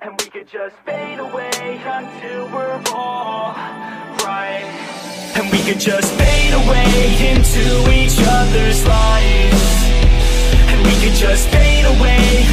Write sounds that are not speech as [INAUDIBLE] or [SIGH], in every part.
And we could just fade away until we're all right. And we could just fade away into each other's lives. And we could just fade away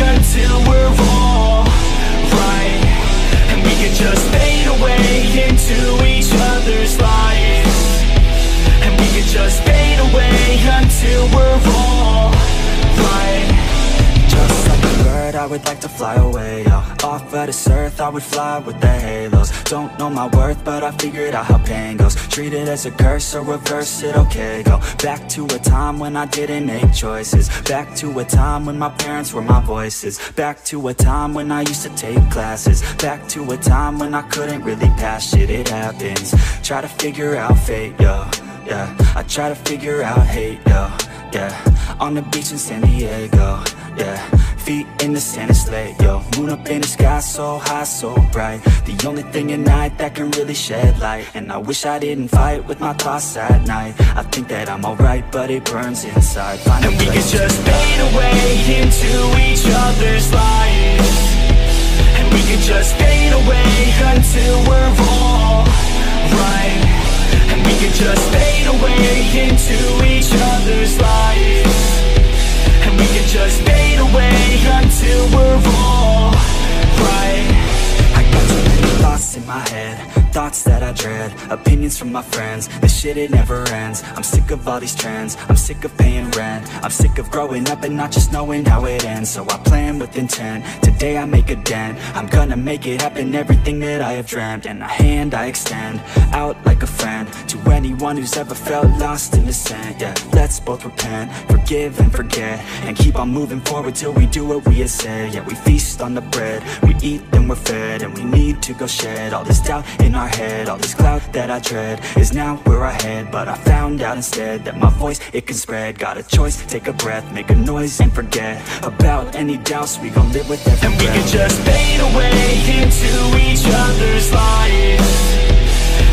would fly with the halos. Don't know my worth, but I figured out how pain goes. Treat it as a curse or reverse it, okay Go. Back to a time when I didn't make choices. Back to a time when my parents were my voices. Back to a time when I used to take classes. Back to a time when I couldn't really pass shit, it happens. Try to figure out fate, yo, yeah. I try to figure out hate, yo, yeah. On the beach in San Diego, yeah Feet in the sand, it's late, yo. Moon up in the sky, so high, so bright. The only thing at night that can really shed light. And I wish I didn't fight with my thoughts at night. I think that I'm alright, but it burns inside. Find and we could just fade away into each other's lives. And we could just fade away until we're all right. And we could just fade away into each other's lives. and we can just fade away until dread Opinions from my friends This shit it never ends. I'm sick of all these trends I'm sick of paying rent. I'm sick of growing up and not just knowing how it ends. So I plan with intent Today I make a dent. I'm gonna make it happen Everything that I have dreamt. And a hand I extend Out like a friend To anyone who's ever felt lost in the sand. Yeah, let's both repent Forgive and forget. And keep on moving forward Till we do what we have said. Yeah, we feast on the bread We eat then we're fed. And we need to go shed All this doubt in our head All this cloud that I dread Is now where I head But I found out instead That my voice, it can spread. Got a choice, take a breath Make a noise and forget About any doubts. We gon' live with every And we can just fade away Into each other's lives.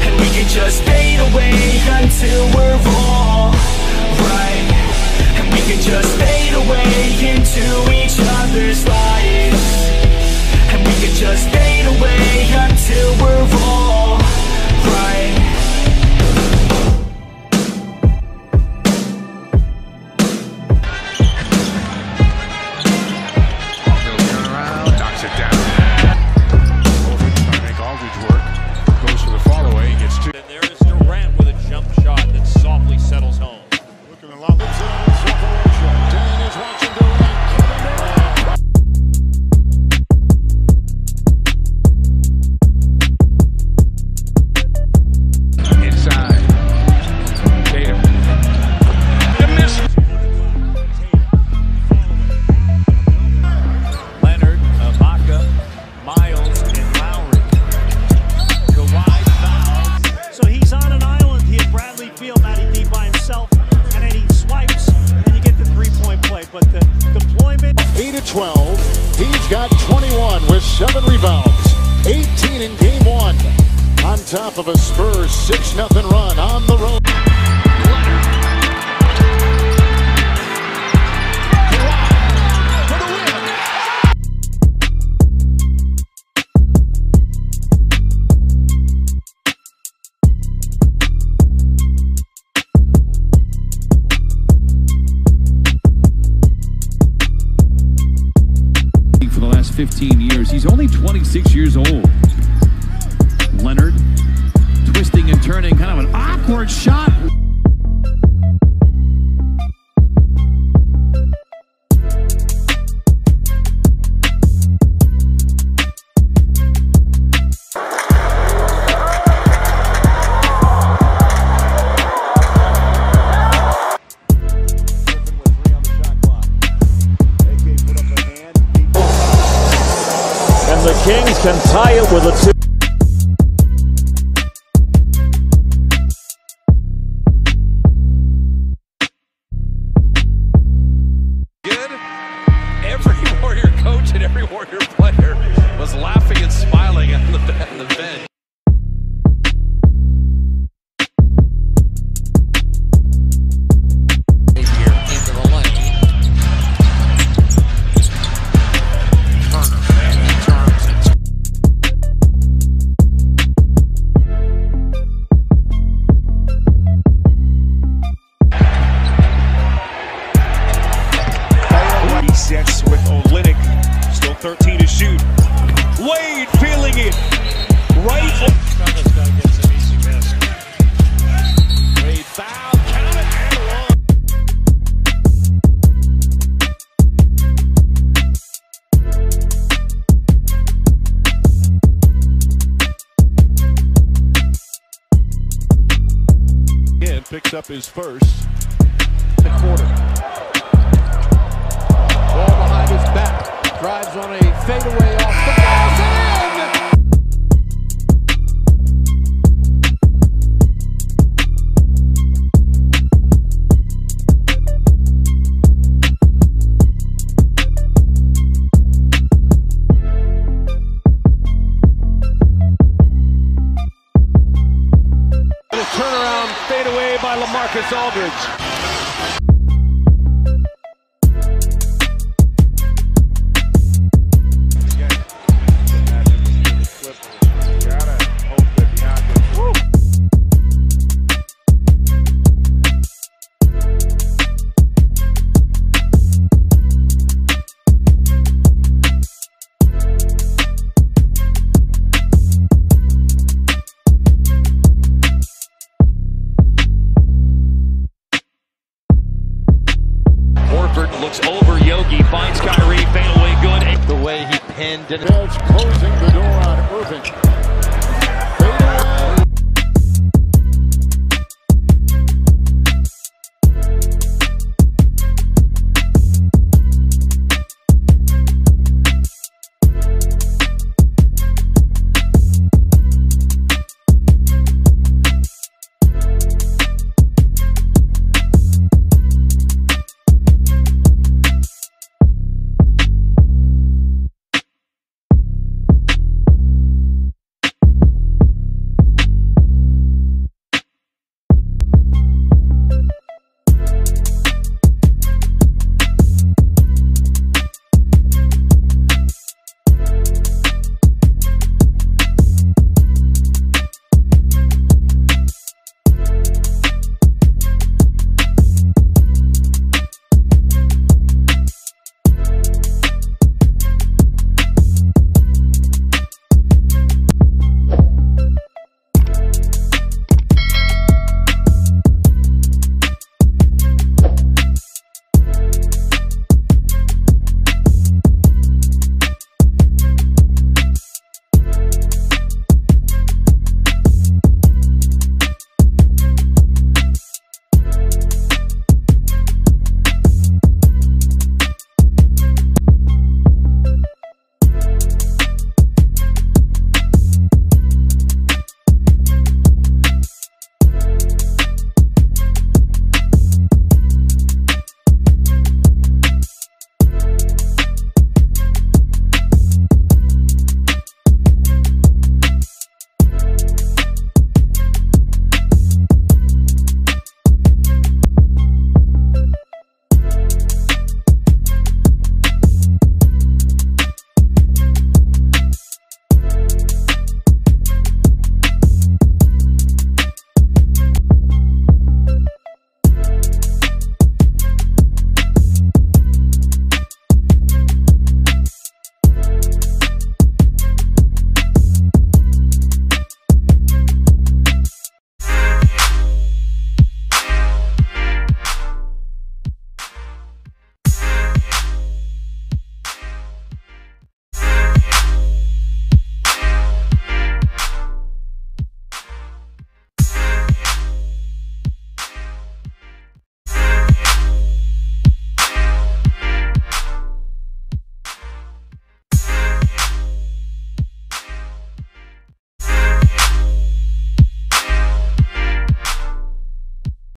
And we can just fade away Until we're all right. And we can just fade away Into seven rebounds, 18 in game one. On top of a Spurs 6 0 run on the road. 15 years. He's only 26 years old. Leonard twisting and turning, kind of an awkward shot. Can tie it with a two. good. Every [LAUGHS] Warrior coach and every Warrior player was laughing and smiling on the, on the bench. shoot. Wade feeling it. Right. Wade foul. Picks up his first. The On a fadeaway off the glass Turnaround fadeaway by LaMarcus Aldridge.